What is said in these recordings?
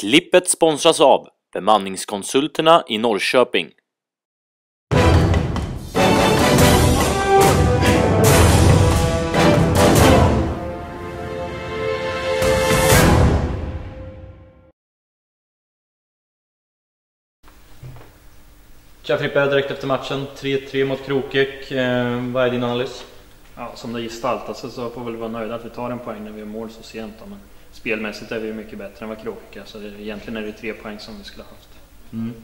Klippet sponsras av Bemanningskonsulterna i Norrköping. Tja Frippe, direkt efter matchen. 3-3 mot Krokek. Eh, vad är din analys? Ja, som det gestaltar sig så får vi väl vara nöjda att vi tar en poäng när vi gör mål så sent. Då. Men spelmässigt är vi mycket bättre än vad Krokek är. Så det, egentligen är det tre poäng som vi skulle ha haft. Mm.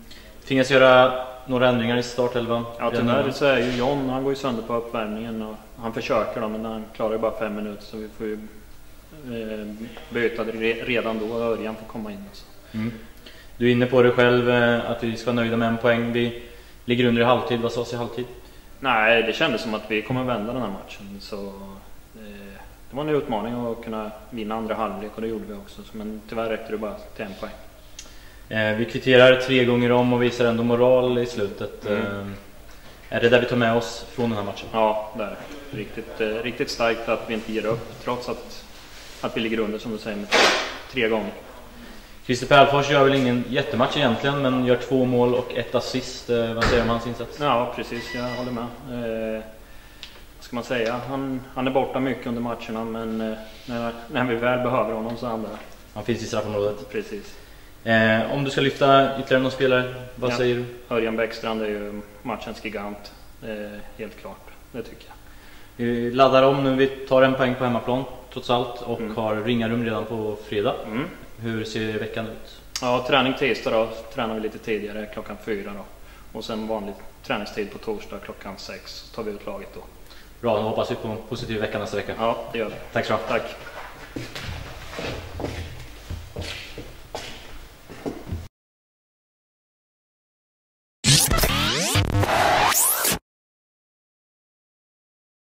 Tvingas göra några ändringar i startelvan? Ja, tyvärr så är ju John, han går ju sönder på uppvärmningen och han försöker då, men han klarar ju bara fem minuter så vi får ju eh, byta redan då och Örjan får komma in. Mm. Du är inne på det själv, eh, att vi ska vara nöjda med en poäng. Vi ligger under i halvtid. Vad sades i halvtid? Nej, det kändes som att vi kommer vända den här matchen. Så, eh, det var en utmaning att kunna vinna andra halvlek och det gjorde vi också. Men tyvärr räckte det bara till en poäng. Eh, vi kvitterar tre gånger om och visar ändå moral i slutet. Mm. Eh, är det där vi tar med oss från den här matchen? Ja, det är det. Riktigt, eh, riktigt starkt att vi inte ger upp trots att, att vi ligger under som du säger med tre, tre gånger. Christer Pärlfors gör väl ingen jättematch egentligen men gör två mål och ett assist. Vad säger du om hans insats? Ja precis, jag håller med. Ska man säga? Han, han är borta mycket under matcherna men eh, när, när vi väl behöver honom så är han där. Han finns i straffområdet? Precis. Eh, om du ska lyfta ytterligare någon spelare, vad ja. säger du? Örjan Bäckstrand är ju matchens gigant. Eh, helt klart, det tycker jag. Vi laddar om nu, vi tar en poäng på hemmaplan trots allt och mm. har ringarum redan på fredag. Mm. Hur ser veckan ut? Ja, träning tisdag då, tränar vi lite tidigare klockan fyra då. Och sen vanlig träningstid på torsdag klockan sex, så tar vi ut laget då. Bra, då hoppas vi på en positiv vecka nästa vecka. Ja, det gör vi. Tack så Tack.